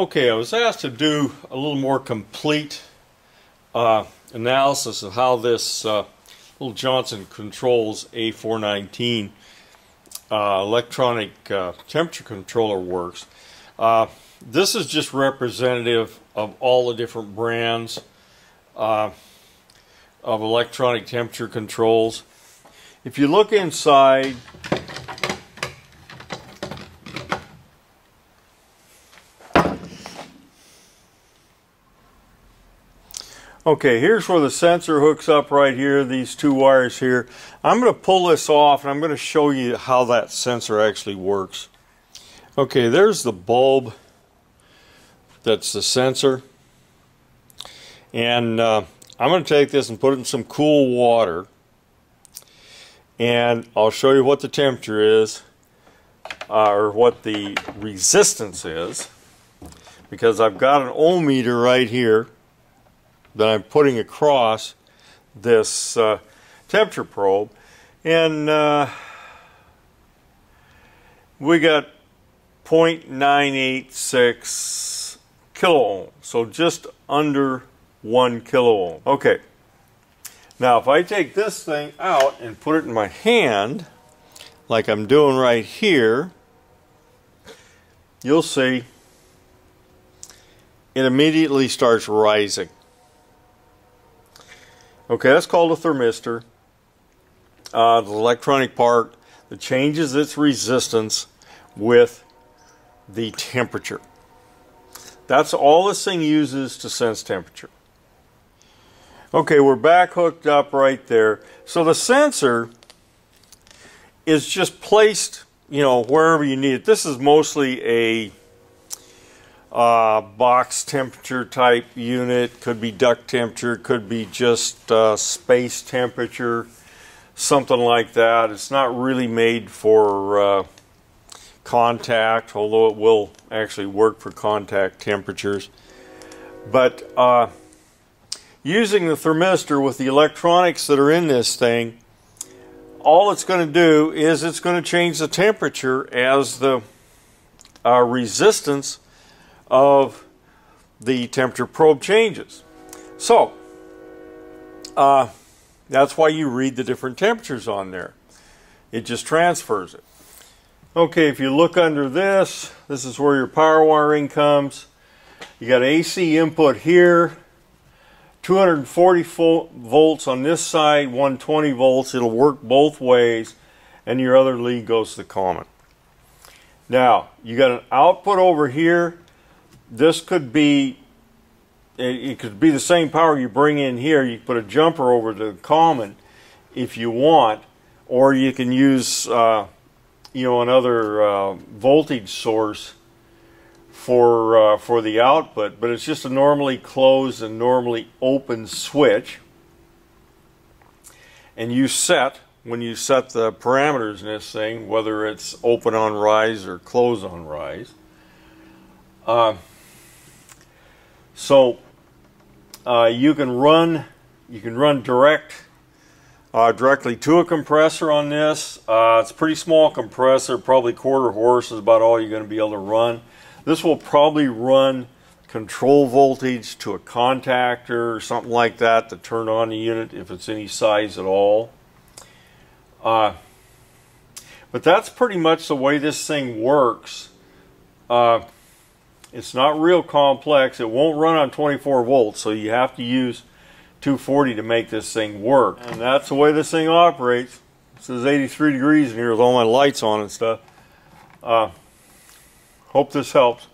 Okay, I was asked to do a little more complete uh, analysis of how this uh, little Johnson Controls A419 uh, electronic uh, temperature controller works. Uh, this is just representative of all the different brands uh, of electronic temperature controls. If you look inside, Okay, here's where the sensor hooks up right here, these two wires here. I'm going to pull this off and I'm going to show you how that sensor actually works. Okay, there's the bulb that's the sensor. And uh, I'm going to take this and put it in some cool water. And I'll show you what the temperature is, uh, or what the resistance is. Because I've got an ohm meter right here that I'm putting across this uh, temperature probe. And uh, we got 0.986 kilo ohm so just under 1 kilo ohm okay. Now if I take this thing out and put it in my hand like I'm doing right here you'll see it immediately starts rising Okay, that's called a thermistor. Uh, the electronic part that changes its resistance with the temperature. That's all this thing uses to sense temperature. Okay, we're back hooked up right there. So the sensor is just placed, you know, wherever you need it. This is mostly a uh, box temperature type unit, could be duct temperature, could be just uh, space temperature, something like that. It's not really made for uh, contact, although it will actually work for contact temperatures. But uh, using the thermistor with the electronics that are in this thing, all it's going to do is it's going to change the temperature as the uh, resistance of the temperature probe changes. So, uh, that's why you read the different temperatures on there. It just transfers it. Okay, if you look under this, this is where your power wiring comes. You got AC input here, 240 volts on this side, 120 volts. It'll work both ways, and your other lead goes to the common. Now, you got an output over here this could be it could be the same power you bring in here. You put a jumper over the common if you want, or you can use uh, you know another uh, voltage source for uh, for the output. But it's just a normally closed and normally open switch, and you set when you set the parameters in this thing, whether it's open on rise or close on rise. So uh, you can run you can run direct uh, directly to a compressor on this. Uh, it's a pretty small compressor, probably quarter horse is about all you're going to be able to run. This will probably run control voltage to a contactor or something like that to turn on the unit if it's any size at all. Uh, but that's pretty much the way this thing works. Uh, it's not real complex. It won't run on 24 volts, so you have to use 240 to make this thing work. And that's the way this thing operates. It says 83 degrees in here with all my lights on and stuff. Uh, hope this helps.